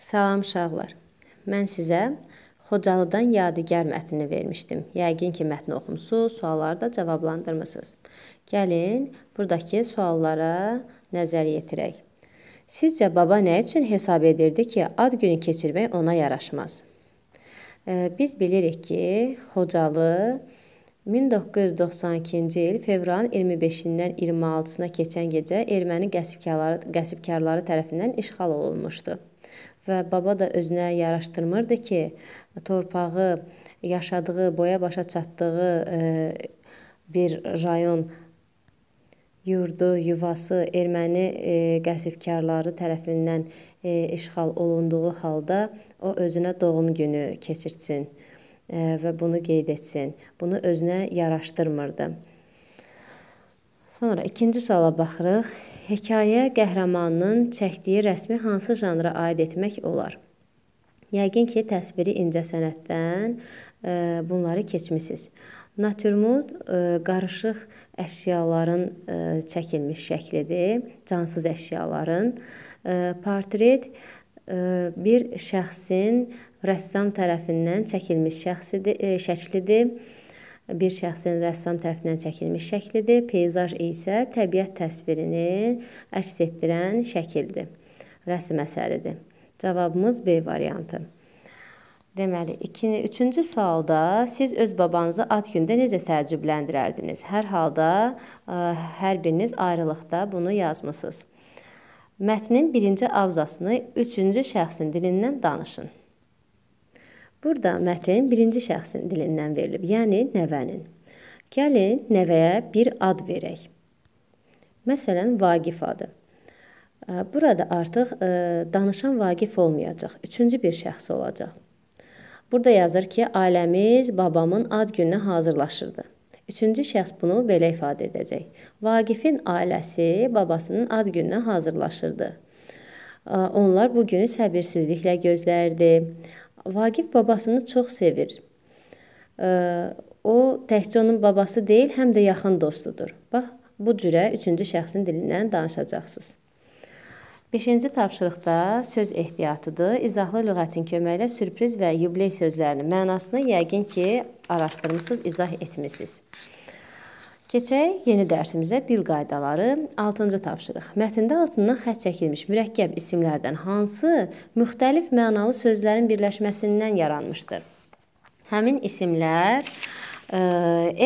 Salam uşaqlar. Mən sizə Xocalıdan yadigar mətnini vermişdim. Yəqin ki, mətni oxumusunuz, sualları da cavablandırmısınız. Gəlin burdakı suallara nəzər yetirək. Sizcə baba nə üçün hesab edirdi ki, ad günü keçirmək ona yaraşmaz? Biz bilirik ki, Xocalı 1992-ci il fevralın 25-dən 26-sına keçən gecə erməni qəsbkarları, qəsbkarları tərəfindən işğal olunmuşdu və baba da özünə yaraşdırmırdı ki, torpağı yaşadığı, boya başa çatdığı e, bir rayon yurdu, yuvası erməni e, qəsbkarları tərəfindən e, işğal olunduğu halda o özünə doğum günü keçirtsin və bunu qeyd etsin. Bunu özünə yaraşdırmırdı. Sonra ikinci suala baxırıq. Hekayə qəhrəmanının çəkdiyi rəsmi hansı janra aid etmək olar? Yəqin ki, təsviri incəsənətdən e, bunları keçmisiniz. Natürmort e, qarışıq əşyaların e, çəkilmiş şəklidir, cansız əşyaların. Portret bir şəxsin rəssam tərəfindən çəkilmiş şəxsidir, şəklidir bir şəxsin rəssam tərəfindən çəkilmiş şəklidir. Peyzaj isə təbiət təsvirini əks etdirən şəkildir. Rəsm əsəridir. Cavabımız B variantı. Deməli, 2-ci, 3-cü sualda siz öz babanızı ad gündə necə təəccübləndirərdiniz? Hər halda ə, hər biriniz ayrılıqda bunu yazmısınız. Mətnin birinci abzasını üçüncü şəxsin dilindən danışın. Burada mətn birinci şəxsin dilindən verilib, yəni nəvənin. Gəlin nəvəyə bir ad verək. Məsələn, Vaqif adı. Burada artıq danışan Vaqif olmayacaq, üçüncü bir şəxs olacaq. Burada yazır ki, ailəmiz babamın ad gününə hazırlaşırdı. Üçüncü şəxs bunu belə ifadə edəcək. Vaqifin ailəsi babasının ad gününə hazırlaşırdı. Onlar bu günü səbirsizliklə gözlərdi. Vaqif babasını çox sevir. O təkcə onun babası deyil, həm də yaxın dostudur. Bax, bu cürə üçüncü şəxsin dilindən danışacaqsınız. 5-ci tapşırıqda söz ehtiyatıdır. İzahlı lüğətin köməyi ilə sürpriz və yubiley sözlərinin mənasını yəqin ki, araşdırmısınız, izah etmisiniz. Keçək yeni dərsimizə dil qaydaları 6-cı tapşırıq. Mətndə altından xətt çəkilmiş mürəkkəb isimlərdən hansı müxtəlif mənalı sözlərin birləşməsindən yaranmışdır? Həmin isimlər e,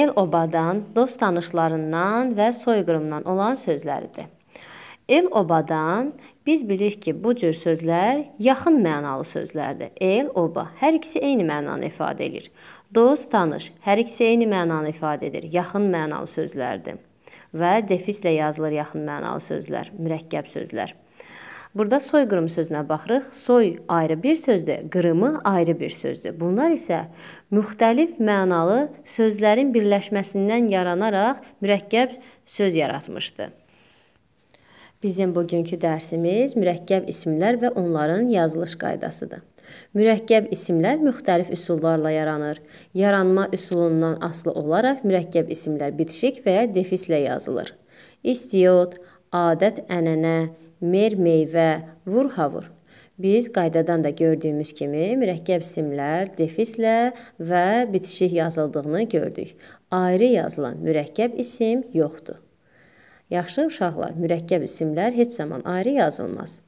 el-obadan, dost tanışlarından və soyqırımdan olan sözləridir. El-obadan biz bilirik ki, bu cür sözlər yaxın mənalı sözlərdir. El-oba hər ikisi eyni mənanı ifadə edir. Dost, tanış. Hər ikisi eyni mənanı ifadə edir. Yaxın mənalı sözlərdir. Və defislə yazılır yaxın mənalı sözlər, mürəkkəb sözlər. Burada soyqırım sözünə baxırıq. Soy ayrı bir sözdür, qırımı ayrı bir sözdür. Bunlar isə müxtəlif mənalı sözlərin birləşməsindən yaranaraq mürəkkəb söz yaratmışdı. Bizim bugünkü dərsimiz mürəkkəb isimlər və onların yazılış qaydasıdır. Mürəkkəb isimlər müxtəlif üsullarla yaranır. Yaranma üsulundan asılı olaraq mürəkkəb isimlər bitişik və ya defislə yazılır. İstiot, adət, ənənə, mer, meyvə, vur, havur. Biz qaydadan da gördüyümüz kimi mürəkkəb isimlər defislə və bitişik yazıldığını gördük. Ayrı yazılan mürəkkəb isim yoxdur. Yaxşı uşaqlar, mürəkkəb isimlər heç zaman ayrı yazılmaz.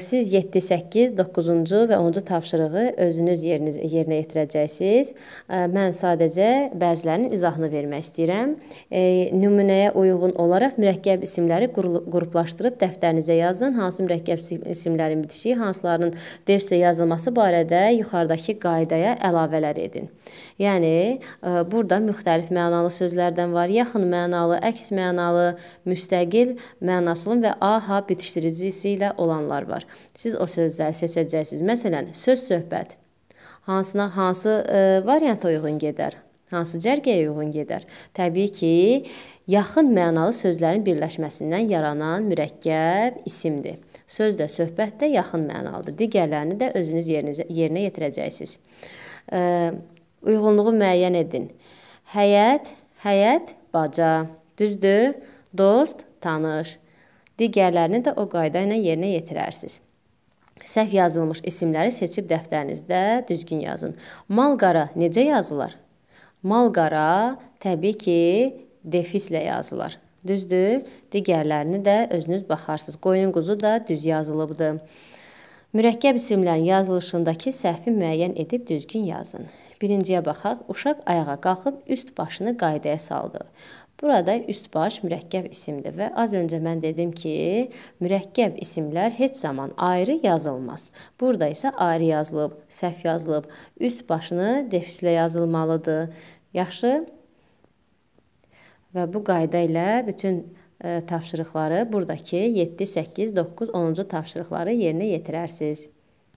Siz 7, 8, 9-cu və 10-cu tapşırığı özünüz yeriniz, yerinə yetirəcəksiniz. Mən sadəcə bəzilərinin izahını vermək istəyirəm. Nümunəyə uyğun olaraq mürəkkəb isimləri qruplaşdırıb dəftərinizə yazın. Hansı mürəkkəb isimlərin bitişiyi, hansılarının dərslə yazılması barədə yuxarıdakı qaydaya əlavələr edin. Yəni burada müxtəlif mənalı sözlərdən var. Yaxın mənalı, əks mənalı, müstəqil mənaslı və aha bitişdiricisi ilə olanlar var. Siz o sözləri seçəcəksiniz. Məsələn, söz söhbət hansına hansı varianta uyğun gedər? Hansı cərgəyə uyğun gedər? Təbii ki, yaxın mənalı sözlərin birləşməsindən yaranan mürəkkəb isimdir. Söz də, söhbət də yaxın mənalıdır. Digərlərini də özünüz yerinizə, yerinə yetirəcəksiniz. Uyğunluğu müəyyən edin. Həyət, həyət, baca. Düzdür? Dost, tanış. Digərlərini də o qayda ilə yerinə yetirərsiniz. Səhv yazılmış isimləri seçib dəftərinizdə düzgün yazın. Malqara necə yazılır? Malqara təbii ki, defislə yazılır. Düzdür? Digərlərini də özünüz baxarsınız. Qoyun quzu da düz yazılıbdı. Mürəkkəb isimlərin yazılışındakı səhvi müəyyən edib düzgün yazın. Birinciyə baxaq. Uşaq ayağa qalxıb üst başını qaydaya saldı. Burada üst baş mürəkkəb isimdir və az öncə mən dedim ki, mürəkkəb isimlər heç zaman ayrı yazılmaz. Burada isə ayrı yazılıb, səhv yazılıb. Üst başını defislə yazılmalıdır. Yaxşı? Və bu qayda ilə bütün e, tapşırıqları burdakı 7, 8, 9, 10-cu tapşırıqları yerinə yetirərsiniz.